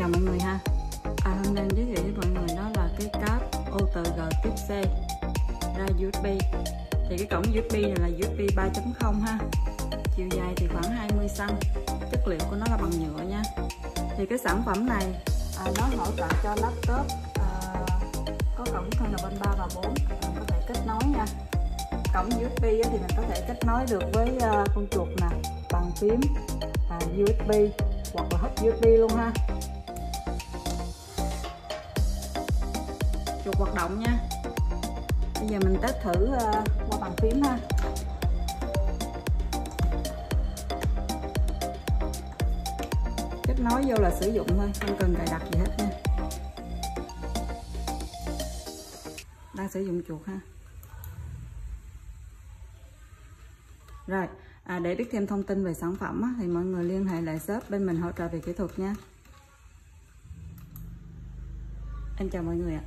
chào mọi người ha. À, Hôm nay giới thiệu với mọi người đó là cái cáp OTG tiếp C ra USB Thì cái cổng USB này là USB 3.0 ha. Chiều dài thì khoảng 20 cm Chất liệu của nó là bằng nhựa nha. Thì cái sản phẩm này à, nó hỗ trợ cho laptop à, có cổng Thunderbolt 3 và 4 mình có thể kết nối nha. Cổng USB thì mình có thể kết nối được với à, con chuột nè bàn phím à, USB hoặc là hấp USB luôn ha. Chuột hoạt động nha. Bây giờ mình test thử ờ, qua bàn phím ha. Kết nối vô là sử dụng thôi không cần cài đặt gì hết nha. Đang sử dụng chuột ha. Rồi à, để biết thêm thông tin về sản phẩm á, thì mọi người liên hệ lại shop bên mình hỗ trợ về kỹ thuật nha. Em chào mọi người ạ.